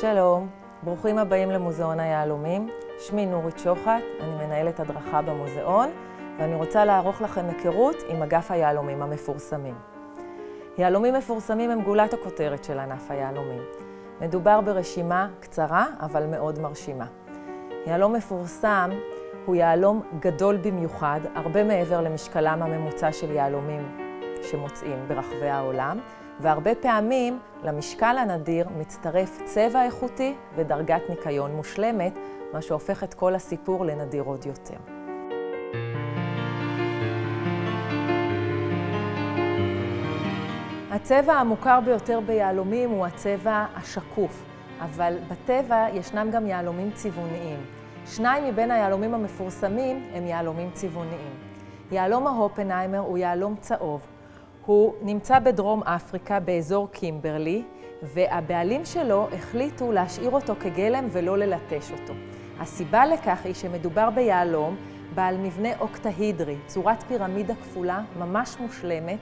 שלום, ברוכים הבאים למוזיאון היהלומים. שמי נורית שוחט, אני מנהלת הדרכה במוזיאון, ואני רוצה לערוך לכם היכרות עם אגף היהלומים המפורסמים. יהלומים מפורסמים הם גולת הכותרת של ענף היהלומים. מדובר ברשימה קצרה, אבל מאוד מרשימה. יהלום מפורסם הוא יהלום גדול במיוחד, הרבה מעבר למשקלם הממוצע של יהלומים שמוצאים ברחבי העולם, והרבה פעמים למשקל הנדיר מצטרף צבע איכותי ודרגת ניקיון מושלמת, מה שהופך את כל הסיפור לנדיר עוד יותר. הצבע המוכר ביותר ביהלומים הוא הצבע השקוף, אבל בטבע ישנם גם יהלומים צבעוניים. שניים מבין היהלומים המפורסמים הם יהלומים צבעוניים. יהלום ההופנהיימר הוא יהלום צהוב. הוא נמצא בדרום אפריקה, באזור קימברלי, והבעלים שלו החליטו להשאיר אותו כגלם ולא ללטש אותו. הסיבה לכך היא שמדובר ביהלום בעל מבנה אוקטהידרי, צורת פירמידה כפולה, ממש מושלמת,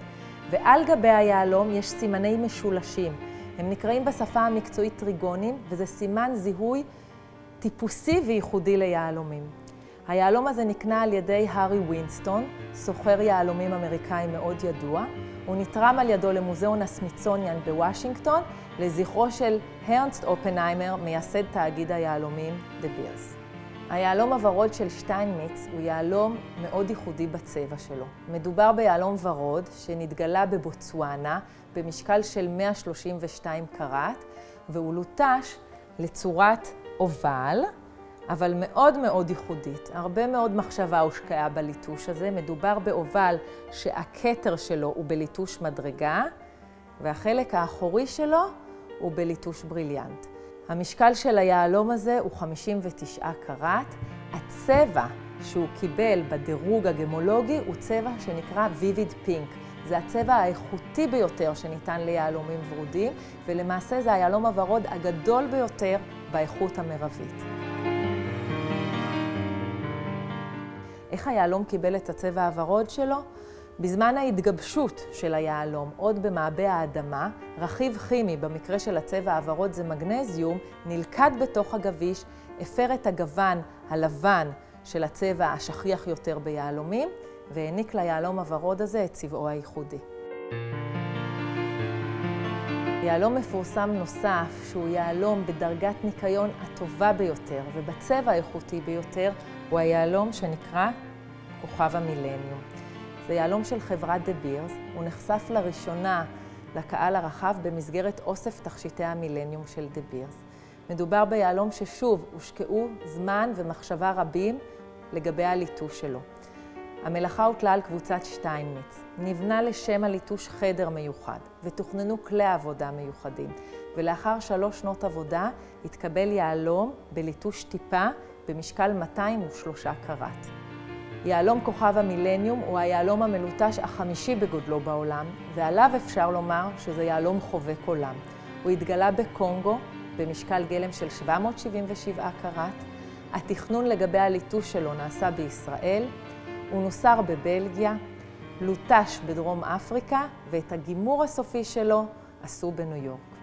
ועל גבי היהלום יש סימני משולשים. הם נקראים בשפה המקצועית טריגונים, וזה סימן זיהוי טיפוסי וייחודי ליהלומים. היהלום הזה נקנה על ידי הארי ווינסטון, סוחר יהלומים אמריקאי מאוד ידוע. הוא נתרם על ידו למוזיאון הסמית'סוניאן בוושינגטון, לזכרו של ארנסט אופנהיימר, מייסד תאגיד היהלומים דה בירס. היהלום הוורוד של שטיינמיץ הוא יהלום מאוד ייחודי בצבע שלו. מדובר ביהלום ורוד שנתגלה בבוטסואנה במשקל של 132 קראט, והוא לוטש לצורת אובל, אבל מאוד מאוד ייחודית. הרבה מאוד מחשבה הושקעה בליטוש הזה. מדובר באובל שהכתר שלו הוא בליטוש מדרגה, והחלק האחורי שלו הוא בליטוש בריליאנט. המשקל של היהלום הזה הוא 59 קראט. הצבע שהוא קיבל בדירוג הגמולוגי הוא צבע שנקרא vivid pink. זה הצבע האיכותי ביותר שניתן ליהלומים ורודים, ולמעשה זה היהלום הוורוד הגדול ביותר באיכות המרבית. איך היהלום קיבל את הצבע הוורוד שלו? בזמן ההתגבשות של היהלום, עוד במעבה האדמה, רכיב כימי, במקרה של הצבע הוורוד זה מגנזיום, נלכד בתוך הגביש, הפר את הגוון הלבן של הצבע השכיח יותר ביהלומים, והעניק ליהלום הוורוד הזה את צבעו הייחודי. יהלום מפורסם נוסף, שהוא יהלום בדרגת ניקיון הטובה ביותר ובצבע האיכותי ביותר, הוא היהלום שנקרא כוכב המילניום. זה יהלום של חברת דה בירס, הוא נחשף לראשונה לקהל הרחב במסגרת אוסף תכשיטי המילניום של דה בירס. מדובר ביהלום ששוב הושקעו זמן ומחשבה רבים לגבי הליטוש שלו. המלאכה הוטלה על קבוצת שטיינמיץ. נבנה לשם הליטוש חדר מיוחד, ותוכננו כלי עבודה מיוחדים. ולאחר שלוש שנות עבודה התקבל יהלום בליטוש טיפה במשקל 203 קראט. יהלום כוכב המילניום הוא היהלום המלוטש החמישי בגודלו בעולם, ועליו אפשר לומר שזה יהלום חובק עולם. הוא התגלה בקונגו במשקל גלם של 777 קראט. התכנון לגבי הליטוש שלו נעשה בישראל, הוא נוסר בבלגיה, לוטש בדרום אפריקה, ואת הגימור הסופי שלו עשו בניו יורק.